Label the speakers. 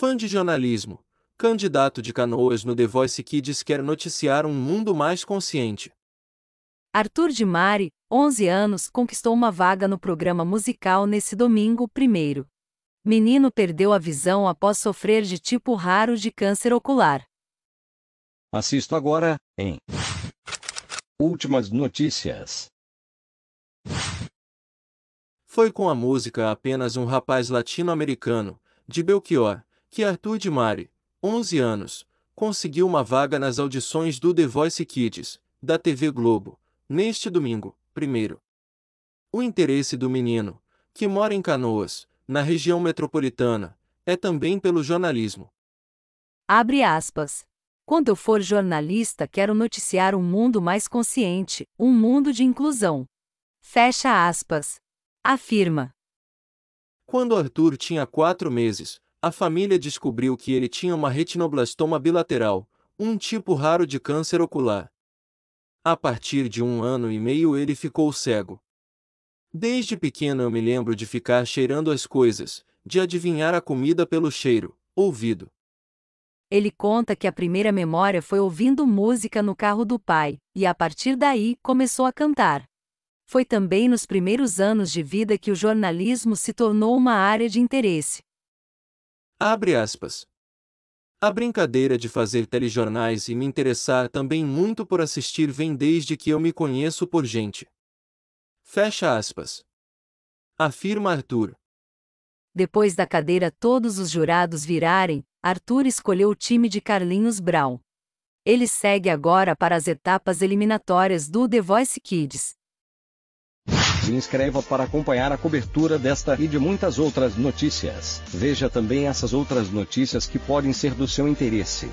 Speaker 1: Fã de jornalismo, candidato de canoas no The Voice Kids quer noticiar um mundo mais consciente.
Speaker 2: Arthur de Mari, 11 anos, conquistou uma vaga no programa musical nesse domingo primeiro. Menino perdeu a visão após sofrer de tipo raro de câncer ocular.
Speaker 3: Assisto agora, em Últimas Notícias.
Speaker 1: Foi com a música Apenas um Rapaz Latino-Americano, de Belchior, que Arthur de Mari, 11 anos, conseguiu uma vaga nas audições do The Voice Kids, da TV Globo, neste domingo, primeiro. O interesse do menino, que mora em Canoas, na região metropolitana, é também pelo jornalismo.
Speaker 2: Abre aspas. Quando eu for jornalista, quero noticiar um mundo mais consciente, um mundo de inclusão. Fecha aspas. Afirma.
Speaker 1: Quando Arthur tinha quatro meses, a família descobriu que ele tinha uma retinoblastoma bilateral, um tipo raro de câncer ocular. A partir de um ano e meio ele ficou cego. Desde pequeno eu me lembro de ficar cheirando as coisas, de adivinhar a comida pelo cheiro, ouvido.
Speaker 2: Ele conta que a primeira memória foi ouvindo música no carro do pai, e a partir daí começou a cantar. Foi também nos primeiros anos de vida que o jornalismo se tornou uma área de interesse.
Speaker 1: Abre aspas. A brincadeira de fazer telejornais e me interessar também muito por assistir vem desde que eu me conheço por gente. Fecha aspas. Afirma Arthur.
Speaker 2: Depois da cadeira todos os jurados virarem, Arthur escolheu o time de Carlinhos Brown. Ele segue agora para as etapas eliminatórias do The Voice Kids.
Speaker 3: Se inscreva para acompanhar a cobertura desta e de muitas outras notícias. Veja também essas outras notícias que podem ser do seu interesse.